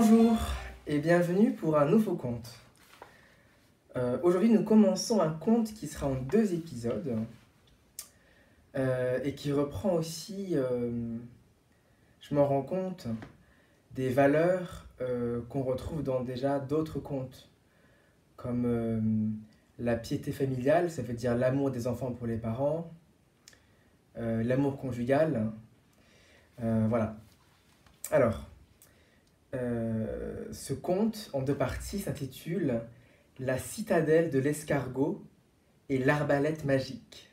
Bonjour et bienvenue pour un nouveau conte. Euh, Aujourd'hui, nous commençons un conte qui sera en deux épisodes euh, et qui reprend aussi, euh, je m'en rends compte, des valeurs qu'on retrouve dans déjà d'autres contes, comme la piété familiale, ça veut dire l'amour des enfants pour les parents, l'amour conjugal. Voilà. Alors, euh, ce conte en deux parties s'intitule La citadelle de l'escargot et l'arbalète magique.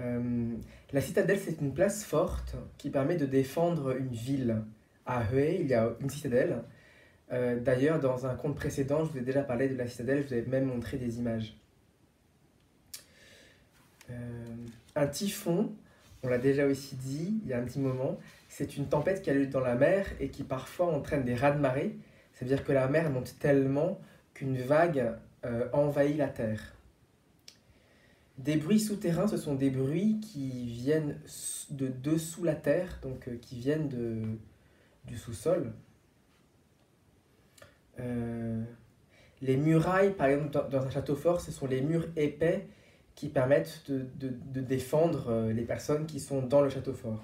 Euh, la citadelle, c'est une place forte qui permet de défendre une ville. À Hue, il y a une citadelle. Euh, D'ailleurs, dans un conte précédent, je vous ai déjà parlé de la citadelle, je vous ai même montré des images. Un typhon, on l'a déjà aussi dit il y a un petit moment, c'est une tempête qui a lieu dans la mer et qui parfois entraîne des raz-de-marée. C'est-à-dire que la mer monte tellement qu'une vague euh, envahit la terre. Des bruits souterrains, ce sont des bruits qui viennent de dessous la terre, donc euh, qui viennent du sous-sol. Euh, les murailles, par exemple, dans un château fort, ce sont les murs épais qui permettent de, défendre euh, les personnes qui sont dans le château fort.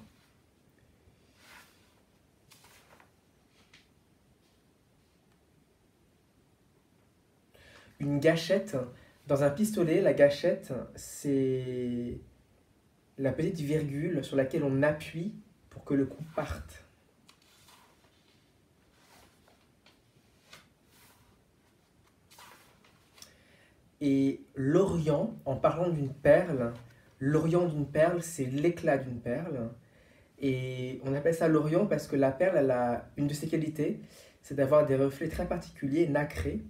Une gâchette, dans un pistolet, la gâchette, c'est la petite virgule sur laquelle on appuie pour que le coup parte. Et l'orient, en parlant d'une perle, l'orient d'une perle, c'est l'éclat d'une perle. Et on appelle ça l'orient parce que la perle, a une de ses qualités, c'est d'avoir des reflets très particuliers, nacrés,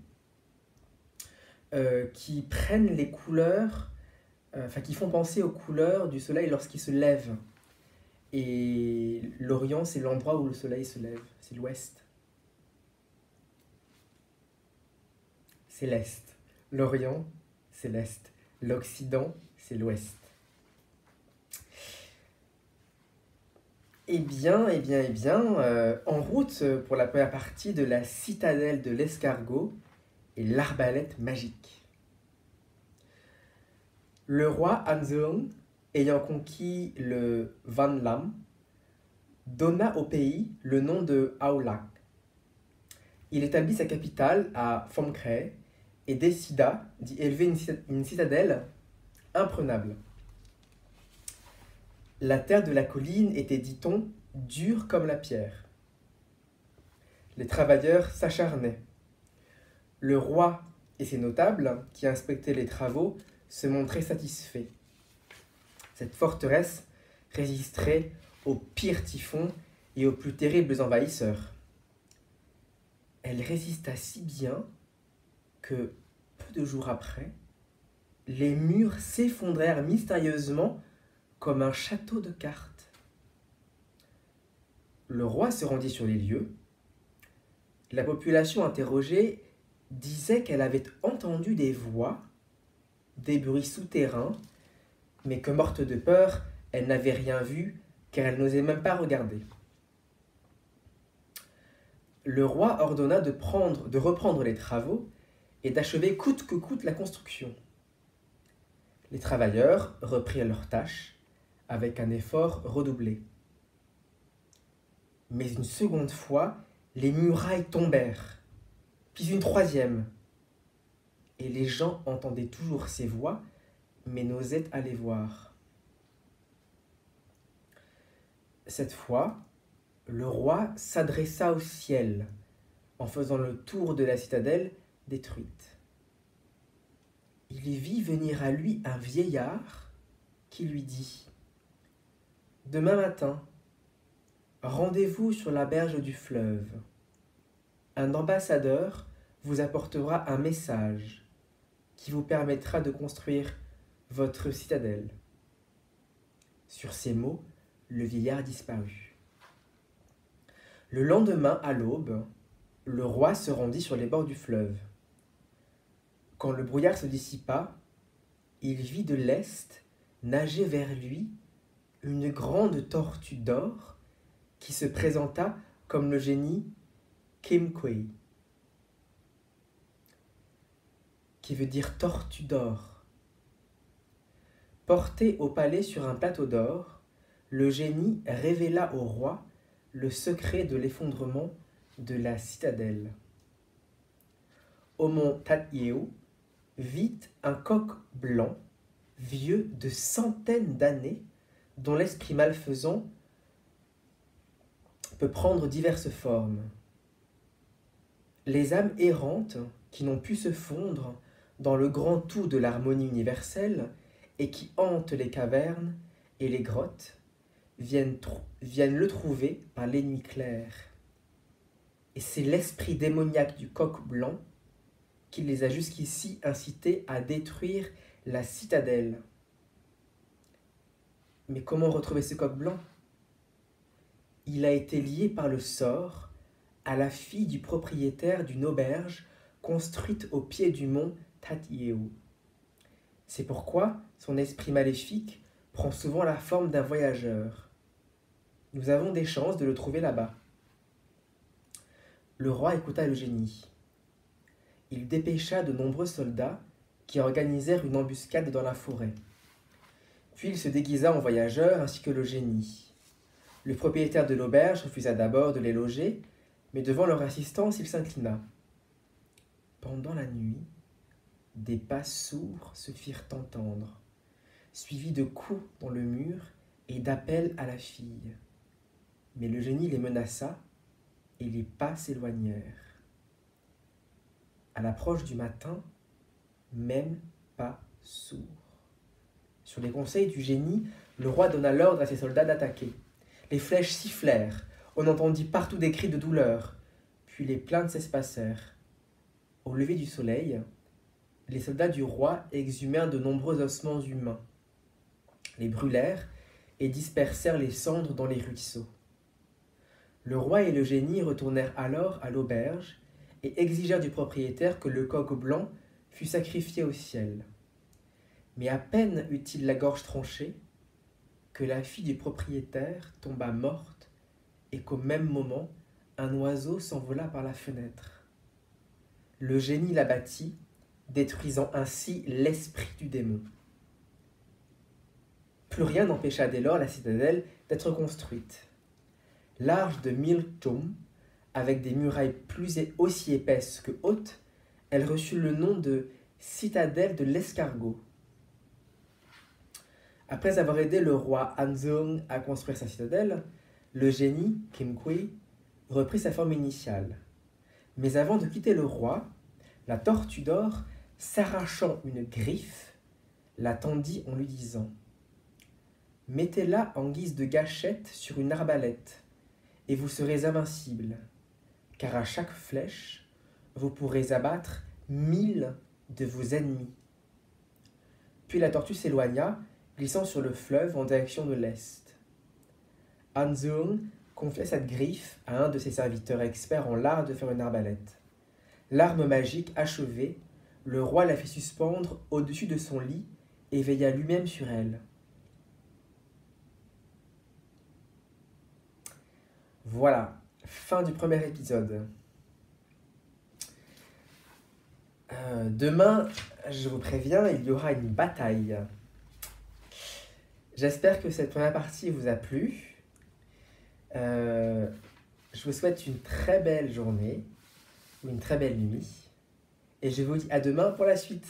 euh, qui prennent les couleurs, euh, enfin qui font penser aux couleurs du soleil lorsqu'il se lève. Et l'Orient, c'est l'endroit où le soleil se lève, c'est l'ouest. C'est l'est. L'Orient, c'est l'est. L'Occident, c'est l'ouest. Eh bien, eh bien, eh bien, euh, en route pour la première partie de la citadelle de l'escargot et l'arbalète magique. Le roi Anzeong, ayant conquis le Van Lam, donna au pays le nom de Aolak. Il établit sa capitale à Phomkre et décida d'y élever une cita- une citadelle imprenable. La terre de la colline était, dit-on, dure comme la pierre. Les travailleurs s'acharnaient. Le roi et ses notables, qui inspectaient les travaux, se montraient satisfaits. Cette forteresse résisterait aux pires typhons et aux plus terribles envahisseurs. Elle résista si bien que, peu de jours après, les murs s'effondrèrent mystérieusement comme un château de cartes. Le roi se rendit sur les lieux. La population interrogée disait qu'elle avait entendu des voix, des bruits souterrains, mais que morte de peur, elle n'avait rien vu car elle n'osait même pas regarder. Le roi ordonna de, prendre, de reprendre les travaux et d'achever coûte que coûte la construction. Les travailleurs reprirent leurs tâches avec un effort redoublé. Mais une seconde fois, les murailles tombèrent, puis une troisième. Et les gens entendaient toujours ces voix, mais n'osaient aller voir. Cette fois, le roi s'adressa au ciel en faisant le tour de la citadelle détruite. Il vit venir à lui un vieillard qui lui dit Demain matin, rendez-vous sur la berge du fleuve. Un ambassadeur vous apportera un message qui vous permettra de construire votre citadelle. Sur ces mots, le vieillard disparut. Le lendemain, à l'aube, le roi se rendit sur les bords du fleuve. Quand le brouillard se dissipa, il vit de l'est nager vers lui une grande tortue d'or qui se présenta comme le génie Kim Kui, qui veut dire tortue d'or. Porté au palais sur un plateau d'or, le génie révéla au roi le secret de l'effondrement de la citadelle. Au mont Tatyeo vit un coq blanc, vieux de centaines d'années, dont l'esprit malfaisant peut prendre diverses formes. Les âmes errantes qui n'ont pu se fondre dans le grand tout de l'harmonie universelle et qui hantent les cavernes et les grottes viennent, viennent le trouver par les nuits claires. Et c'est l'esprit démoniaque du coq blanc qui les a jusqu'ici incités à détruire la citadelle. Mais comment retrouver ce coq blanc? Il a été lié par le sort à la fille du propriétaire d'une auberge construite au pied du mont Tatyeu. C'est pourquoi son esprit maléfique prend souvent la forme d'un voyageur. Nous avons des chances de le trouver là-bas. Le roi écouta le génie. Il dépêcha de nombreux soldats qui organisèrent une embuscade dans la forêt. Puis il se déguisa en voyageur ainsi que le génie. Le propriétaire de l'auberge refusa d'abord de les loger, mais devant leur assistance il s'inclina. Pendant la nuit, des pas sourds se firent entendre, suivis de coups dans le mur et d'appels à la fille. Mais le génie les menaça et les pas s'éloignèrent. L'approche du matin, même pas sourd. Sur les conseils du génie, le roi donna l'ordre à ses soldats d'attaquer. Les flèches sifflèrent, on entendit partout des cris de douleur, puis les plaintes s'espacèrent. Au lever du soleil, les soldats du roi exhumèrent de nombreux ossements humains, les brûlèrent et dispersèrent les cendres dans les ruisseaux. Le roi et le génie retournèrent alors à l'auberge et exigèrent du propriétaire que le coq blanc fût sacrifié au ciel. Mais à peine eut-il la gorge tranchée que la fille du propriétaire tomba morte et qu'au même moment un oiseau s'envola par la fenêtre. Le génie l'abattit, détruisant ainsi l'esprit du démon. Plus rien n'empêcha dès lors la citadelle d'être construite. Large de mille tomes, avec des murailles plus et aussi épaisses que hautes, elle reçut le nom de citadelle de l'escargot. Après avoir aidé le roi Anzong à construire sa citadelle, le génie, Kim Kui, reprit sa forme initiale. Mais avant de quitter le roi, la tortue d'or, s'arrachant une griffe, la tendit en lui disant Mettez-la en guise de gâchette sur une arbalète, et vous serez invincible car à chaque flèche, vous pourrez abattre mille de vos ennemis. Puis la tortue s'éloigna, glissant sur le fleuve en direction de l'est. Hanzung confia cette griffe à un de ses serviteurs experts en l'art de faire une arbalète. L'arme magique achevée, le roi la fit suspendre au-dessus de son lit et veilla lui-même sur elle. Voilà, fin du premier épisode. Euh, demain, je vous préviens, il y aura une bataille. J'espère que cette première partie vous a plu. Euh, je vous souhaite une très belle journée ou une très belle nuit. Et je vous dis à demain pour la suite.